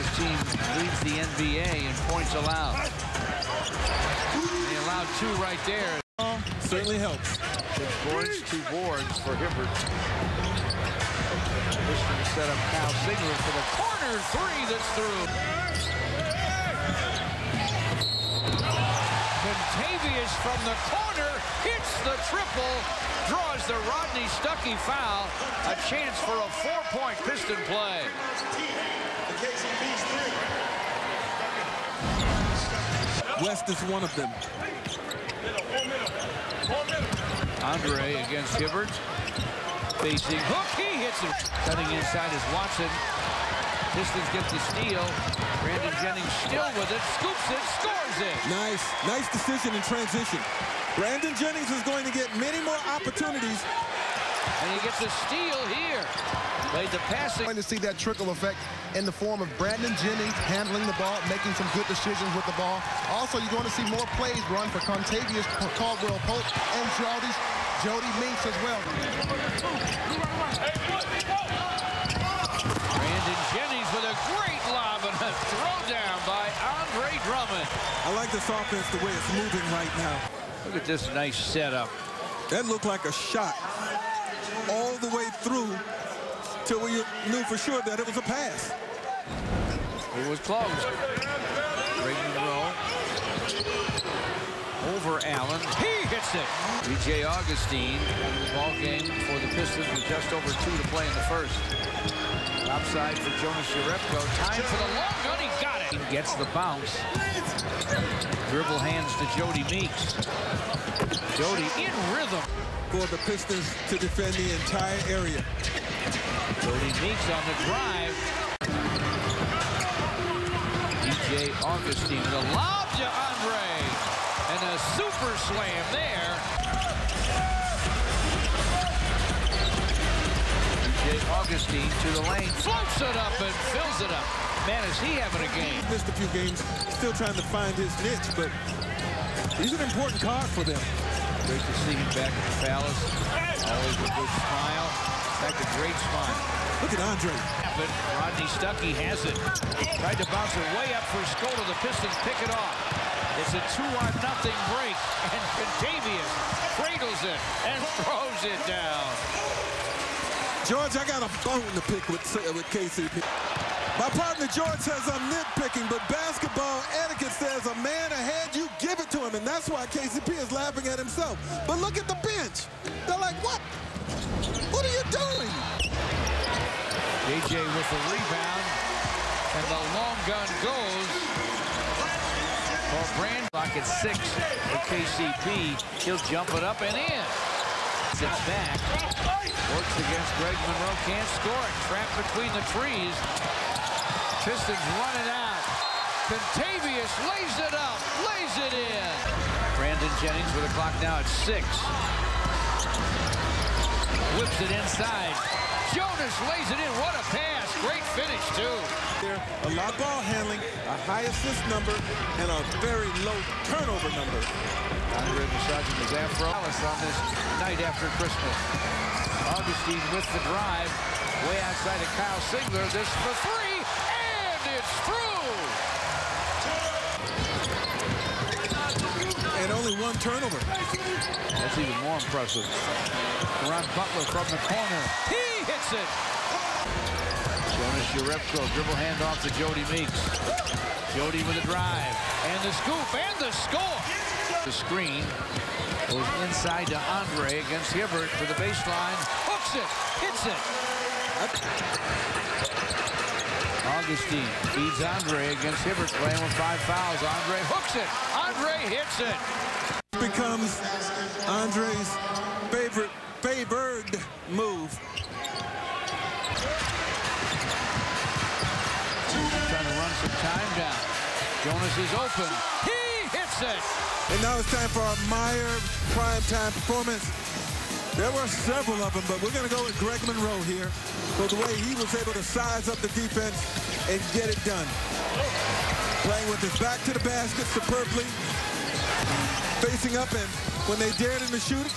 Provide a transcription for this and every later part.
This team leads the NBA in points allowed. They allowed two right there. Certainly helps. Six boards, two boards for Hibbert. Pistons set up Kyle Singler for the corner three that's through. Kentavious from the corner hits the triple, draws the Rodney Stuckey foul. A chance for a four-point Piston play. West is one of them. Andre against Hibbert. Facing hook, he hits it. Cutting inside is Watson. Pistons get the steal. Brandon Jennings still with it, scoops it, scores it. Nice, nice decision in transition. Brandon Jennings is going to get many more opportunities. And he gets a steal here. Played the passing. Going to see that trickle effect in the form of Brandon Jennings handling the ball, making some good decisions with the ball. Also, you're going to see more plays run for Kentavious Caldwell Pope and Jodie, Jodie Meeks as well. Brandon Jennings with a great lob and a throwdown by Andre Drummond. I like this offense the way it's moving right now. Look at this nice setup. That looked like a shot all the way through till we knew for sure that it was a pass. It was close. Over Allen. He hits it. D.J. Augustin of the ball game for the Pistons with just over two to play in the first. Top side for Jonas Jerebko. Time for the long gun. He got it. He gets the bounce. Dribble hands to Jodie Meeks. Jodie in rhythm. For the Pistons to defend the entire area. Jodie Meeks on the drive. DJ Augustin a lob to Andre. And a super slam there. DJ Augustin to the lane, floats it up and fills it up. Man, is he having a game. Missed a few games, still trying to find his niche, but he's an important card for them. Great to see him back at the Palace. Always a good smile. In fact, a great smile. Look at Andre. But Rodney Stuckey has it. Tried to bounce it way up for Scola. The Pistons pick it off. It's a two-on-nothing break, and Kentavious cradles it and throws it down. George, I got a bone to pick with, uh, with KCP. My partner George says I'm nitpicking, but basketball etiquette says a man ahead, you give it to him, and that's why KCP is laughing at himself. But look at the bench. They're like, what? What are you doing? JJ with the rebound, and the long gun goes for Brand. Clock at six for KCP. He'll jump it up and in. Sits back. Works against Greg Monroe. Can't score it. Trapped between the trees. Pistons running out. Kentavious lays it up. Lays it in. Brandon Jennings with the clock now at six. Whips it inside. Jonas lays it in. What a pass. Great finish, too. A lot of ball handling, a high assist number, and a very low turnover number. Andre massaging his afro. Alice on this night after Christmas. Augustin with the drive. Way outside of Kyle Singler. This for three. And it's through. And only one turnover. That's even more impressive. Caron Butler from the corner. He hits it. Jonas Jerebko, dribble handoff to Jodie Meeks. Jodie with a drive. And the scoop and the score. The screen goes inside to Andre against Hibbert for the baseline. Hooks it. Hits it. Augustin feeds Andre against Hibbert playing with five fouls. Andre hooks it. Andre hits it. Becomes Andre's favorite favored move. Trying to run some time down. Jonas is open. He hits it. And now it's time for our Meijer primetime performance. There were several of them, but we're going to go with Greg Monroe here for the way he was able to size up the defense and get it done. Playing with his back to the basket superbly. Facing up, and when they dared him to shoot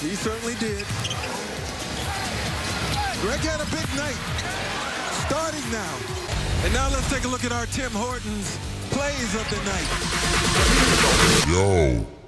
he certainly did. Greg had a big night. Starting now. And now let's take a look at our Tim Hortons plays of the night. Yo.